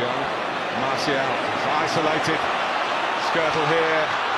Young. Martial is isolated. Skirtle here.